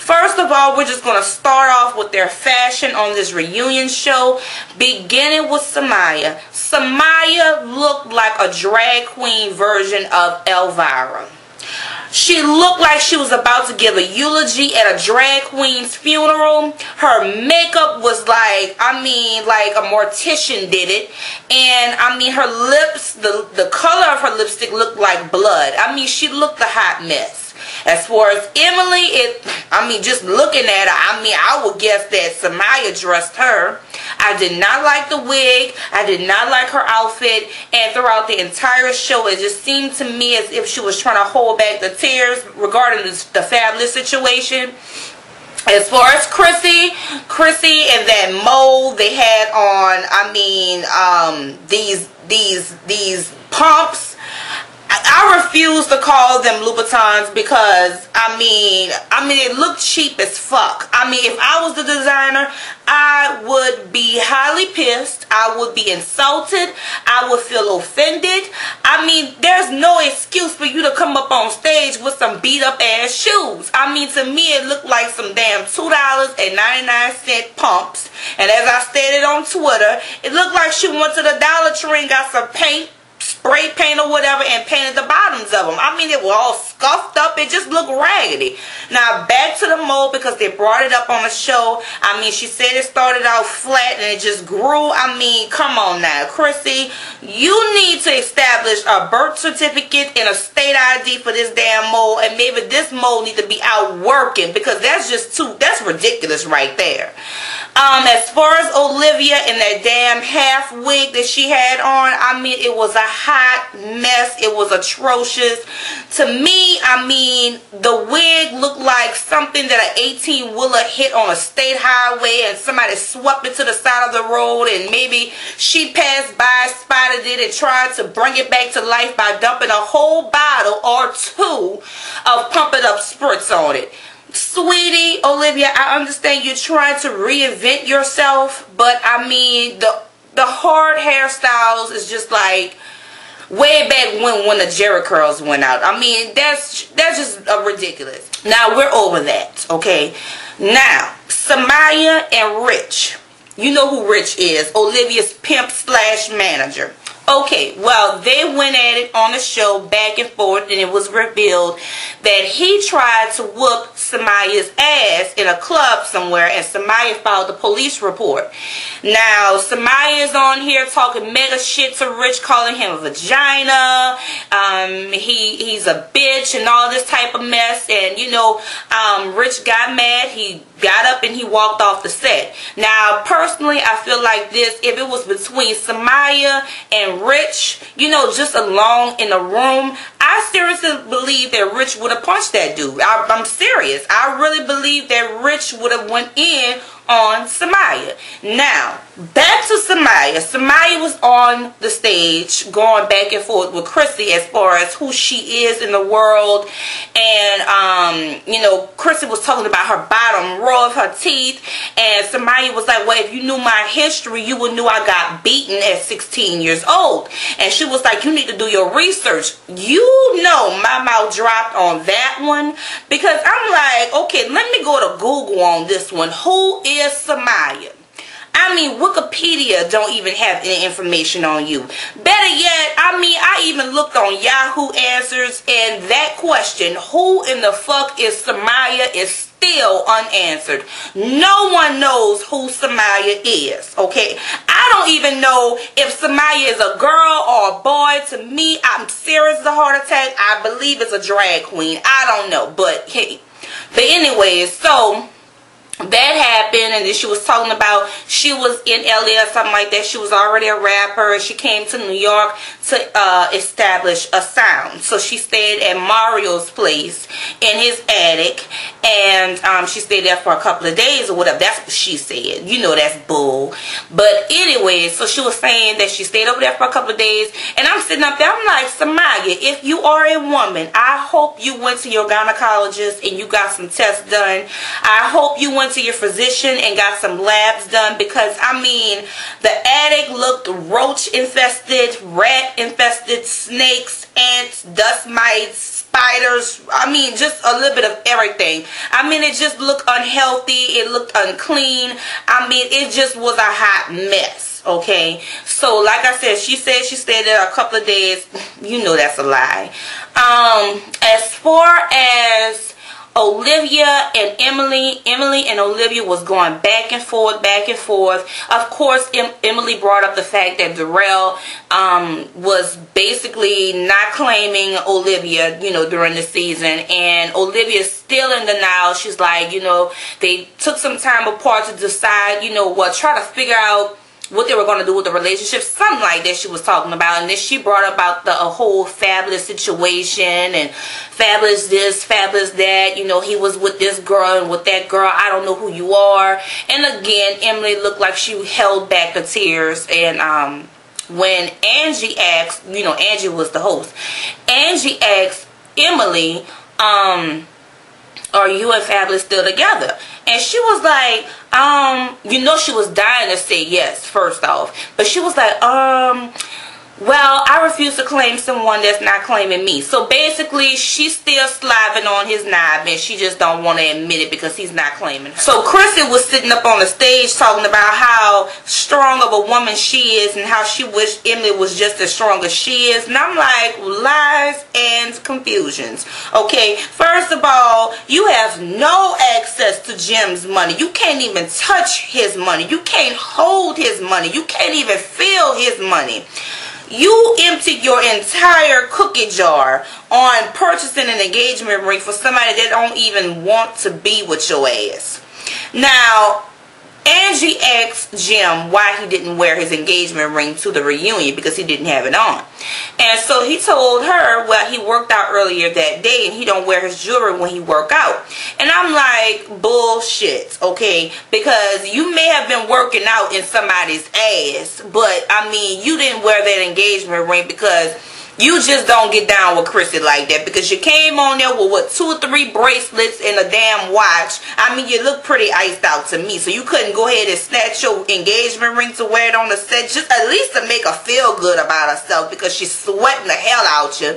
First of all, we're just going to start off with their fashion on this reunion show, beginning with Somaya. Somaya looked like a drag queen version of Elvira. She looked like she was about to give a eulogy at a drag queen's funeral. Her makeup was like, I mean, like a mortician did it. And I mean, her lips, the, the color of her lipstick looked like blood. I mean, she looked a hot mess. As far as Emily, it, I mean, just looking at her, I mean, I would guess that Somaya dressed her. I did not like the wig. I did not like her outfit. And throughout the entire show, it just seemed to me as if she was trying to hold back the tears regarding the, the Fabolous situation. As far as Chrissy, Chrissy and that mold they had on, I mean, um, these, these, these pumps I refuse to call them Louboutins because I mean, I mean it looked cheap as fuck. I mean, if I was the designer, I would be highly pissed. I would be insulted. I would feel offended. I mean, there's no excuse for you to come up on stage with some beat up ass shoes. I mean, to me, it looked like some damn $2.99 pumps. And as I stated on Twitter, it looked like she went to the Dollar Tree and got some paint spray paint or whatever and painted the bottoms of them. I mean, it was all scuffed up. It just looked raggedy. Now, back to the mold because they brought it up on the show. I mean, she said it started out flat and it just grew. I mean, come on now. Chrissy, you need to establish a birth certificate and a ID for this damn mole, And maybe this mole need to be out working because that's just too, that's ridiculous right there. Um, as far as Olivia and that damn half wig that she had on, I mean, it was a hot mess. It was atrocious. To me, I mean, the wig looked like something that an 18 wheeler hit on a state highway and somebody swept it to the side of the road and maybe she passed by, spotted it, and tried to bring it back to life by dumping a whole bottle or two of Pump It Up spritz on it. Sweetie, Olivia, I understand you're trying to reinvent yourself, but I mean, the the hard hairstyles is just like way back when when the Jheri curls went out. I mean, that's that's just uh, ridiculous. Now we're over that, okay? Now, Somaya and Rich. You know who Rich is. Olivia's pimp slash manager. Okay, well, they went at it on the show back and forth, and it was revealed that he tried to whoop Somaya's ass in a club somewhere, and Somaya filed a police report. Now, Somaya is on here talking mega shit to Rich, calling him a vagina. Um, he he's a bitch and all this type of mess. And you know, um, Rich got mad. He got up and he walked off the set. Now, personally, I feel like this, if it was between Somaya and Rich, you know, just alone in a room, I seriously believe that Rich would have punched that dude. I, I'm serious. I really believe that Rich would have went in on Somaya. Now, back to Somaya. Somaya was on the stage going back and forth with Chrissy as far as who she is in the world. And, um, you know, Chrissy was talking about her bottom row of her teeth. And Somaya was like, well, if you knew my history, you would know I got beaten at 16 years old. And she was like, you need to do your research. You know my mouth dropped on that one. Because I'm like, okay, let me go to Google on this one. Who is is Somaya. I mean, Wikipedia don't even have any information on you. Better yet, I mean, I even looked on Yahoo Answers, and that question, who in the fuck is Somaya, is still unanswered. No one knows who Somaya is, okay? I don't even know if Somaya is a girl or a boy. To me, I'm serious a heart attack. I believe it's a drag queen. I don't know, but hey. But anyways, so that happened and then she was talking about she was in LA or something like that. She was already a rapper and she came to New York to uh, establish a sound. So she stayed at Mario's place in his attic and um, she stayed there for a couple of days or whatever. That's what she said. You know that's bull. But anyway, so she was saying that she stayed over there for a couple of days and I'm sitting up there. I'm like, Somaya, if you are a woman, I hope you went to your gynecologist and you got some tests done. I hope you went went to your physician and got some labs done because I mean the attic looked roach infested, rat infested, snakes, ants, dust mites, spiders. I mean just a little bit of everything. I mean it just looked unhealthy. It looked unclean. I mean it just was a hot mess. Okay, so like I said, she said she stayed there a couple of days. You know that's a lie. Um, as far as Olivia and Emily. Emily and Olivia was going back and forth, back and forth. Of course, em Emily brought up the fact that Darrell um, was basically not claiming Olivia, you know, during the season. And Olivia's still in denial. She's like, you know, they took some time apart to decide, you know what, try to figure out what they were going to do with the relationship, something like that she was talking about. And then she brought about the whole Fabolous situation and Fabolous this, Fabolous that. You know, he was with this girl and with that girl. I don't know who you are. And again, Emily looked like she held back the tears. And um, when Angie asked, you know, Angie was the host. Angie asked Emily, um, are you and Fabolous still together? And she was like, um, you know she was dying to say yes, first off. But she was like, um, well, I refuse to claim someone that's not claiming me. So basically, she's still slaving on his knob and she just don't want to admit it because he's not claiming her. So Chrissy was sitting up on the stage talking about how strong of a woman she is and how she wished Emily was just as strong as she is. And I'm like, lies and confusions. Okay, first of all, you have no access to Jim's money. You can't even touch his money. You can't hold his money. You can't even feel his money. You emptied your entire cookie jar on purchasing an engagement ring for somebody that don't even want to be with your ass. Now, Angie asked Jim why he didn't wear his engagement ring to the reunion because he didn't have it on. And so he told her, well, he worked out earlier that day and he don't wear his jewelry when he work out. And I'm like, bullshit, okay? Because you may have been working out in somebody's ass, but I mean, you didn't wear that engagement ring because you just don't get down with Chrissy like that because you came on there with what two or three bracelets and a damn watch. I mean, you look pretty iced out to me, so you couldn't go ahead and snatch your engagement ring to wear it on the set, just at least to make her feel good about herself because she's sweating the hell out you.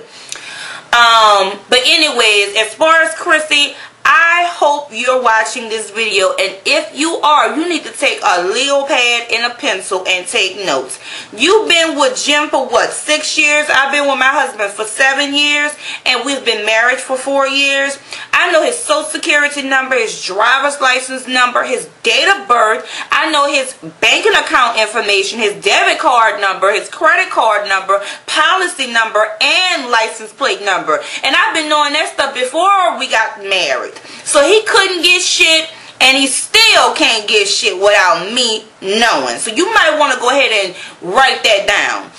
Um, but anyways, as far as Chrissy, I hope you're watching this video and if you are, you need to take a Leo pad and a pencil and take notes. You've been with Jim for what, six years? I've been with my husband for seven years and we've been married for four years. I know his social security number, his driver's license number, his date of birth. I know his banking account information, his debit card number, his credit card number, policy number, and license plate number. And I've been knowing that stuff before we got married. So he couldn't get shit and he still can't get shit without me knowing. So you might want to go ahead and write that down.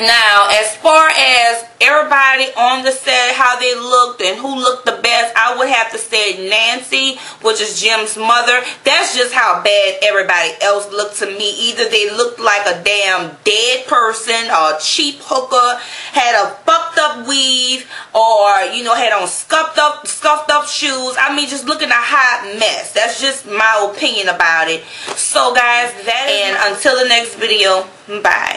Now, as far as everybody on the set, how they looked and who looked the best, I would have to say Nancy, which is Jim's mother. That's just how bad everybody else looked to me. Either they looked like a damn dead person or a cheap hooker, had a fucked up weave, or, you know, had on scuffed up, scuffed up shoes. I mean, just looking a hot mess. That's just my opinion about it. So, guys, that and until the next video, bye.